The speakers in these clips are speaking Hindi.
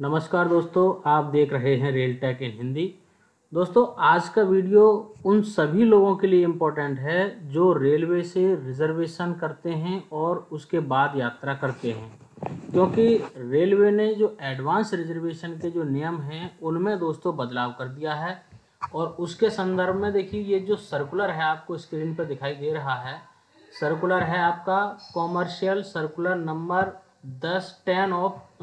नमस्कार दोस्तों, आप देख रहे हैं रेल टेक इन हिंदी। दोस्तों, आज का वीडियो उन सभी लोगों के लिए इम्पोर्टेंट है जो रेलवे से रिजर्वेशन करते हैं और उसके बाद यात्रा करते हैं। क्योंकि रेलवे ने जो एडवांस रिजर्वेशन के जो नियम हैं, उनमें दोस्तों बदलाव कर दिया है। और उसके संदर्भ में देखिए, ये जो सर्कुलर है आपको स्क्रीन पर दिखाई दे रहा है। सर्कुलर है आपका कॉमर्शियल सर्कुलर नंबर दस टेन ऑफ़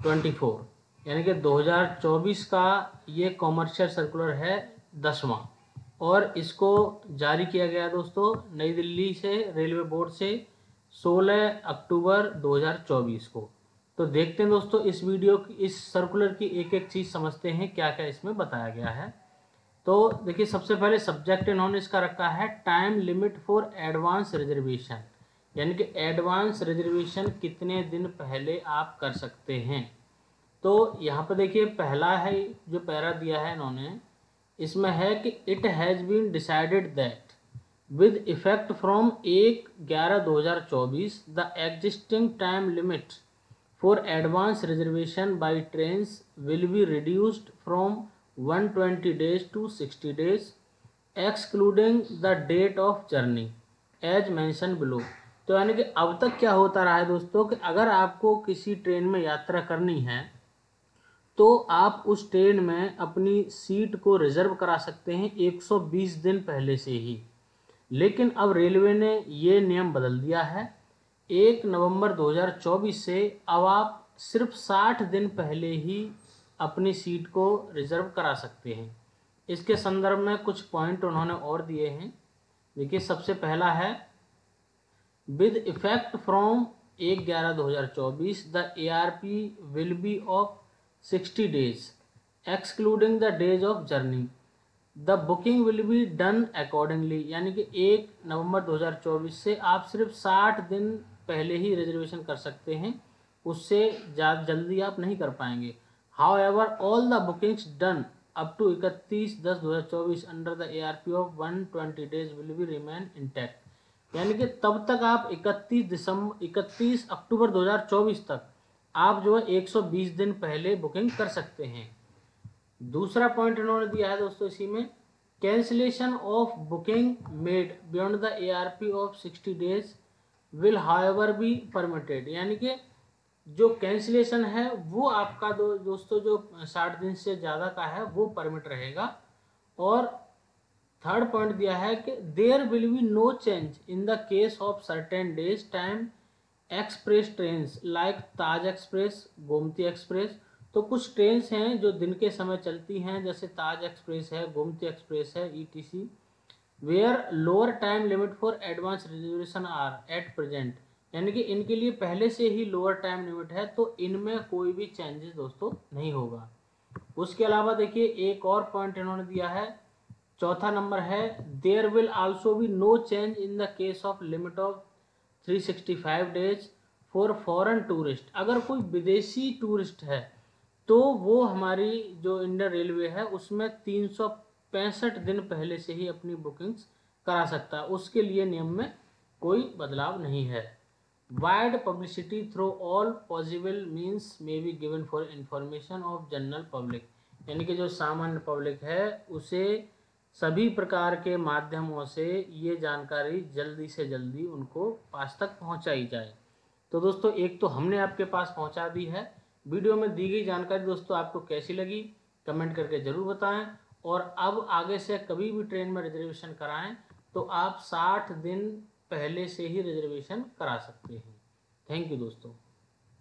ट्वेंटी फोर, यानी कि 2024 का ये कॉमर्शियल सर्कुलर है दसवां। और इसको जारी किया गया दोस्तों नई दिल्ली से रेलवे बोर्ड से 16 अक्टूबर 2024 को। तो देखते हैं दोस्तों इस वीडियो की, इस सर्कुलर की एक एक चीज़ समझते हैं क्या क्या इसमें बताया गया है। तो देखिए सबसे पहले सब्जेक्ट इन्होंने इसका रखा है time limit for advance reservation यानी कि एडवांस रिजर्वेशन कितने दिन पहले आप कर सकते हैं? तो यहाँ पर देखिए, पहला है जो पैरा दिया है इन्होंने, इसमें है कि it has been decided that with effect from एक ग्यारह दो हज़ार चौबीस the existing time limit for advance reservation by train will be reduced from one twenty days to sixty days excluding the date of journey as mentioned below तो यानी कि अब तक क्या होता रहा है दोस्तों कि अगर आपको किसी ट्रेन में यात्रा करनी है तो आप उस ट्रेन में अपनी सीट को रिज़र्व करा सकते हैं 120 दिन पहले से ही। लेकिन अब रेलवे ने ये नियम बदल दिया है। एक नवंबर 2024 से अब आप सिर्फ़ 60 दिन पहले ही अपनी सीट को रिज़र्व करा सकते हैं। इसके संदर्भ में कुछ पॉइंट उन्होंने और दिए हैं। देखिए, सबसे पहला है with इफ़ेक्ट from एक ग्यारह दो हज़ार चौबीस the A R P will be of sixty days excluding the days of journey the booking will be done accordingly यानी कि एक नवंबर 2024 से आप सिर्फ़ 60 दिन पहले ही रिजर्वेशन कर सकते हैं। उससे ज़्यादा जल्दी आप नहीं कर पाएँगे। However all the bookings done up to इकतीस दस दो हज़ार चौबीस under the A R P of one twenty days will be remain intact यानी कि तब तक आप 31 दिसंबर 31 अक्टूबर 2024 तक आप जो है 120 दिन पहले बुकिंग कर सकते हैं। दूसरा पॉइंट इन्होंने दिया है दोस्तों इसी में cancellation of booking made beyond the A R P of sixty days will however be permitted यानी कि जो कैंसिलेशन है, वो आपका दो, दोस्तों जो साठ दिन से ज़्यादा का है, वो परमिट रहेगा। और थर्ड पॉइंट दिया है कि there will be no change in the case of certain days time express train like Taj express Gomti express तो कुछ ट्रेन हैं जो दिन के समय चलती हैं, जैसे ताज एक्सप्रेस है गोमती एक्सप्रेस है E T C where lower time limit for advance reservation are at present यानी कि इनके लिए पहले से ही लोअर टाइम लिमिट है तो इनमें कोई भी चेंजेस दोस्तों नहीं होगा। उसके अलावा देखिए, एक और पॉइंट इन्होंने दिया है चौथा नंबर है there will also be no change in the case of limit of 365 days for foreign tourist अगर कोई विदेशी टूरिस्ट है तो वो हमारी जो इंडियन रेलवे है, उसमें तीन सौ पैंसठ दिन पहले से ही अपनी बुकिंग्स करा सकता है। उसके लिए नियम में कोई बदलाव नहीं है। Wide publicity through all possible means may be given for information of general public यानी कि जो सामान्य पब्लिक है, उसे सभी प्रकार के माध्यमों से ये जानकारी जल्दी से जल्दी उनको पास तक पहुंचाई जाए। तो दोस्तों, एक तो हमने आपके पास पहुँचा दी है। वीडियो में दी गई जानकारी दोस्तों आपको कैसी लगी, कमेंट करके ज़रूर बताएँ। और अब आगे से कभी भी ट्रेन में रिजर्वेशन कराएँ तो आप 60 दिन पहले से ही रिजर्वेशन करा सकते हैं। थैंक यू दोस्तों।